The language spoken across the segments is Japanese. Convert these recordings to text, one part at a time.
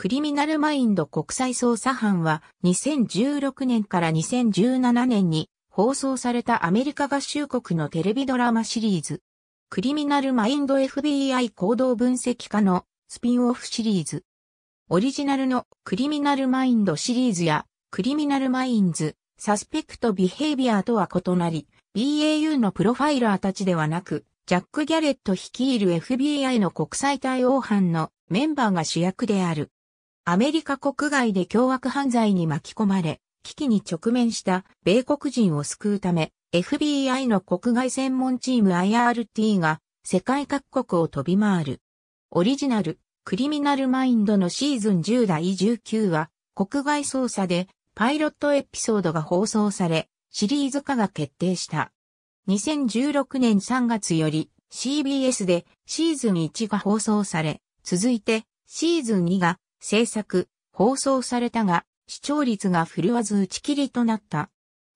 クリミナルマインド国際捜査班は2016年から2017年に放送されたアメリカ合衆国のテレビドラマシリーズ。クリミナルマインド FBI 行動分析家のスピンオフシリーズ。オリジナルのクリミナルマインドシリーズやクリミナルマインズ、サスペクトビヘイビアとは異なり、BAU のプロファイラーたちではなく、ジャック・ギャレット率いる FBI の国際対応班のメンバーが主役である。アメリカ国外で凶悪犯罪に巻き込まれ、危機に直面した米国人を救うため、FBI の国外専門チーム IRT が世界各国を飛び回る。オリジナル、クリミナルマインドのシーズン10第19話、国外捜査でパイロットエピソードが放送され、シリーズ化が決定した。2016年3月より CBS でシーズン1が放送され、続いてシーズン2が制作、放送されたが、視聴率が振るわず打ち切りとなった。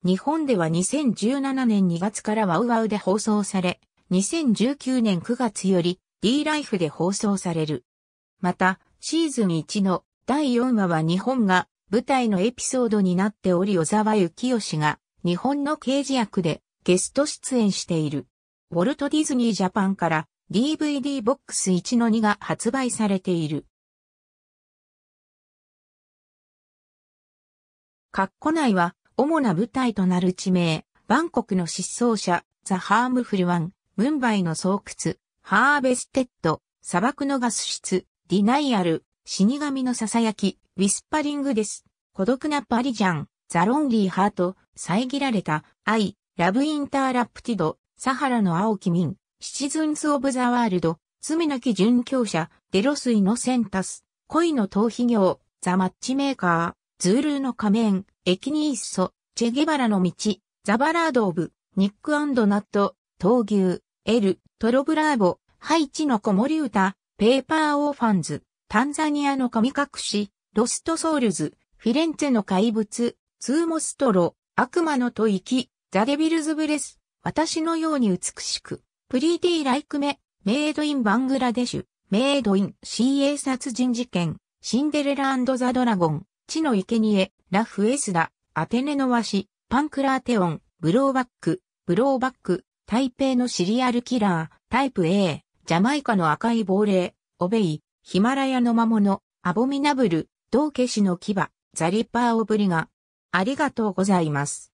日本では2017年2月からワウワウで放送され、2019年9月より D ライフで放送される。また、シーズン1の第4話は日本が舞台のエピソードになっており小沢幸義が日本の刑事役でゲスト出演している。ウォルト・ディズニー・ジャパンから DVD ボックス1の2が発売されている。カッコ内は、主な舞台となる地名、バンコクの失踪者、 The Harmful One、ムンバイの巣窟、 Harvested、砂漠のガス室、 Denial、死神の囁き、 Whispering Death。孤独なパリジャン、 The Lonely Heart、遮られた、愛、 Love Interrupted、サハラの青き民、 Citizens of the World、罪なき殉教者、 De Los Inocentes、恋の逃避行、 The Matchmaker、ズールーの仮面、 Iqiniso、チェゲバラの道、The Ballad of Nick and Nat、闘牛、 El Toro Bravo、ハイチの子守歌、 Paper Orphans、タンザニアの神隠し、 Lost Souls、フィレンツェの怪物、 Il Mostro、悪魔の吐息、 The Devil's Breath、私のように美しく、 Pretty Like Me、メイドインバングラデシュ、 Made in CA 殺人事件、 Cinderella and the Dragon、血の生贄、 La Huesuda、アテネの戦士、 Pankration、ブローバック、 Blowback、台北のシリアルキラー、 Type A、ジャマイカの赤い亡霊、 Obey、ヒマラヤの魔物、 Abominable、道化師の牙、ザリッパーオブリガ。ありがとうございます。